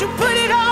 you put it on?